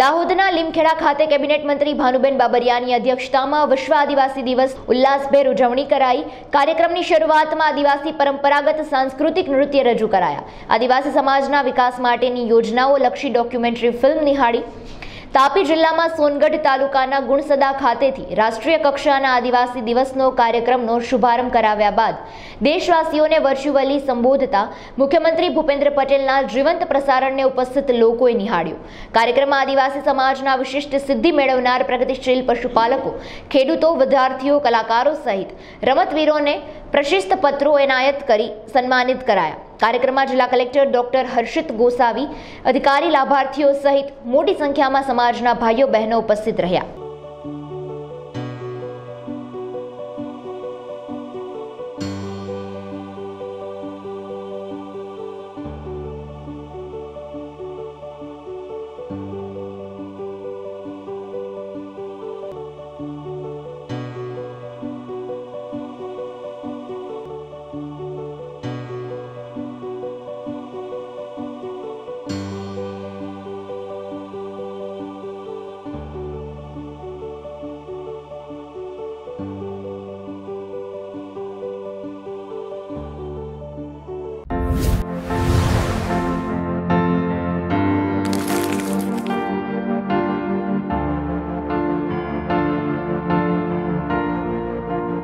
દાહોદના લીમખેડા ખાતે કેબિનેટ મંત્રી ભાનુબેન બાબરિયાની અધ્યક્ષતામાં વિશ્વ આદિવાસી દિવસ ઉલ્લાસભેર ઉજવણી કરાઈ. કાર્યક્રમની શરૂઆતમાં આદિવાસી પરંપરાગત સાંસ્કૃતિક નૃત્ય રજૂ કરાયા. આદિવાસી સમાજના વિકાસ માટેની યોજનાઓ લક્ષી ડોક્યુમેન્ટરી ફિલ્મ નિહાળી. તાપી જિલ્લામાં સોનગઢ તાલુકાના ગુણસદા ખાતેથી રાષ્ટ્રીય કક્ષાના આદિવાસી દિવસનો કાર્યક્રમનો શુભારંભ કરાવ્યા બાદ દેશવાસીઓને વર્ચ્યુઅલી સંબોધતા મુખ્યમંત્રી ભૂપેન્દ્ર પટેલના જીવંત પ્રસારણને ઉપસ્થિત લોકોએ નિહાળ્યું. કાર્યક્રમમાં આદિવાસી સમાજના વિશિષ્ટ સિદ્ધિ મેળવનાર પ્રગતિશીલ પશુપાલકો, ખેડૂતો, વિદ્યાર્થીઓ, કલાકારો સહિત રમતવીરોને પ્રશિસ્ત પત્રો એનાયત કરી સન્માનિત કરાયા. કાર્યક્રમમાં જિલ્લા કલેક્ટર ડોક્ટર હર્ષિત ગોસાવી, અધિકારી લાભાર્થીઓ સહિત મોટી સંખ્યામાં સમાજના ભાઈઓ બહેનો ઉપસ્થિત રહ્યા.